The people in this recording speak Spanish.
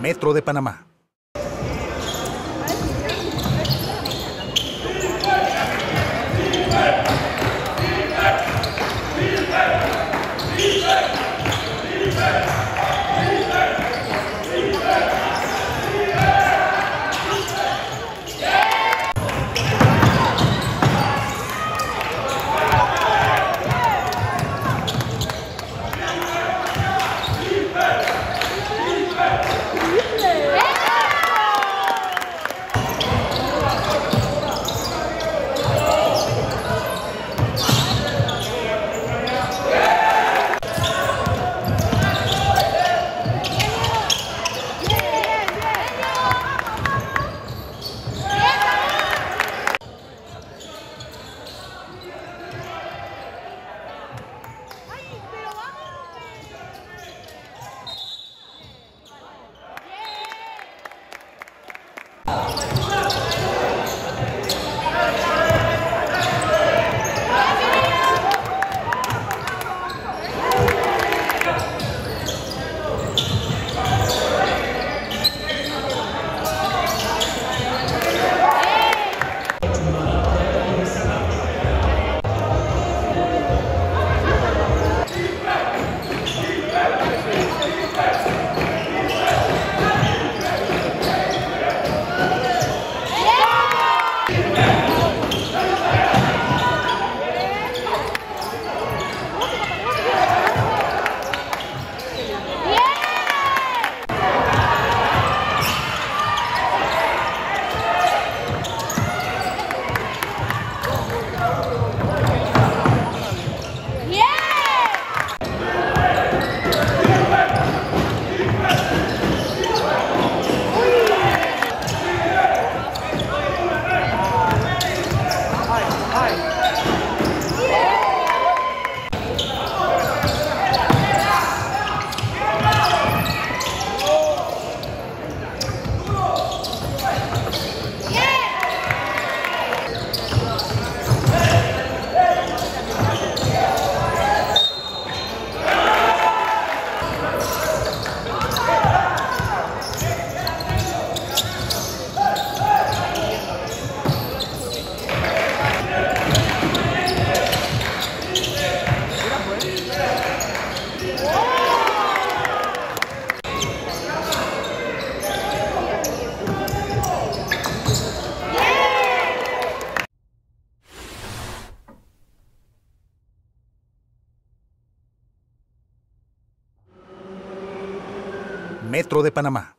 Metro de Panamá. は。Metro de Panamá.